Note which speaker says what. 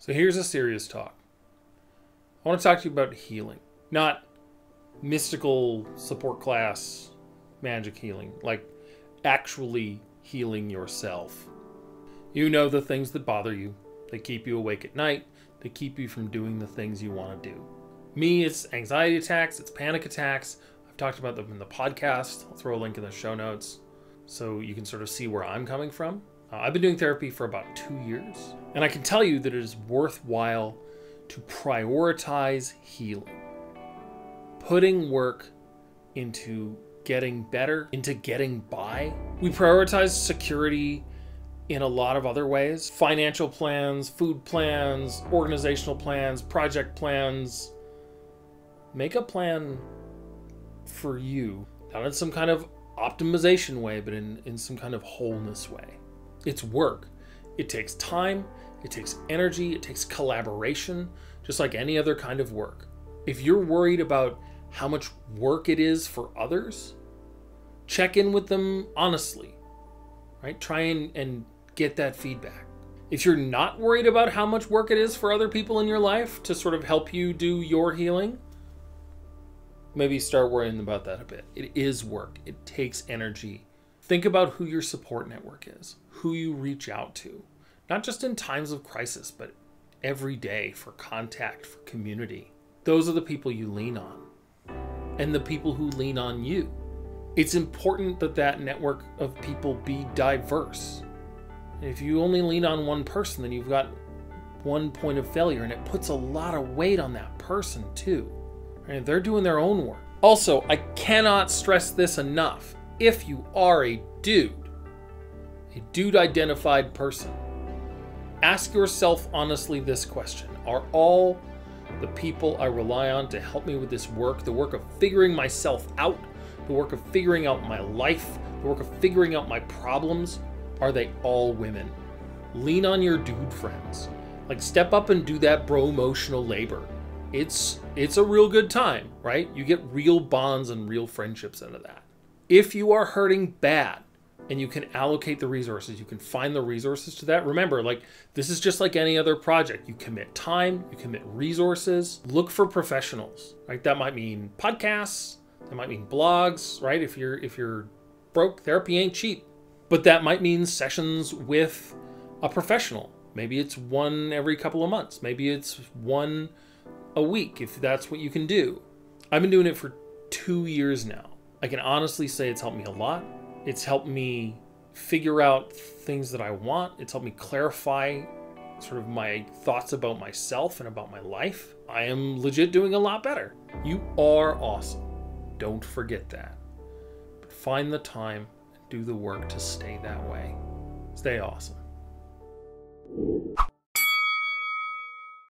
Speaker 1: So here's a serious talk. I want to talk to you about healing, not mystical support class magic healing, like actually healing yourself. You know the things that bother you, they keep you awake at night, they keep you from doing the things you want to do. Me, it's anxiety attacks, it's panic attacks. I've talked about them in the podcast. I'll throw a link in the show notes so you can sort of see where I'm coming from. Uh, I've been doing therapy for about two years, and I can tell you that it is worthwhile to prioritize healing, putting work into getting better, into getting by. We prioritize security in a lot of other ways financial plans, food plans, organizational plans, project plans. Make a plan for you, not in some kind of optimization way, but in, in some kind of wholeness way. It's work. It takes time, it takes energy, it takes collaboration, just like any other kind of work. If you're worried about how much work it is for others, check in with them honestly, right? Try and, and get that feedback. If you're not worried about how much work it is for other people in your life to sort of help you do your healing, maybe start worrying about that a bit. It is work, it takes energy. Think about who your support network is, who you reach out to, not just in times of crisis, but every day for contact, for community. Those are the people you lean on, and the people who lean on you. It's important that that network of people be diverse. If you only lean on one person, then you've got one point of failure, and it puts a lot of weight on that person, too. Right? They're doing their own work. Also, I cannot stress this enough. If you are a dude, a dude identified person, ask yourself honestly this question Are all the people I rely on to help me with this work, the work of figuring myself out, the work of figuring out my life, the work of figuring out my problems, are they all women? Lean on your dude friends. Like step up and do that bro emotional labor. It's it's a real good time, right? You get real bonds and real friendships out of that. If you are hurting bad and you can allocate the resources, you can find the resources to that. Remember, like this is just like any other project. You commit time, you commit resources. Look for professionals, right? That might mean podcasts, that might mean blogs, right? If you're if you're broke, therapy ain't cheap. But that might mean sessions with a professional. Maybe it's one every couple of months. Maybe it's one a week if that's what you can do. I've been doing it for two years now. I can honestly say it's helped me a lot. It's helped me figure out things that I want. It's helped me clarify sort of my thoughts about myself and about my life. I am legit doing a lot better. You are awesome. Don't forget that. But find the time and do the work to stay that way. Stay awesome.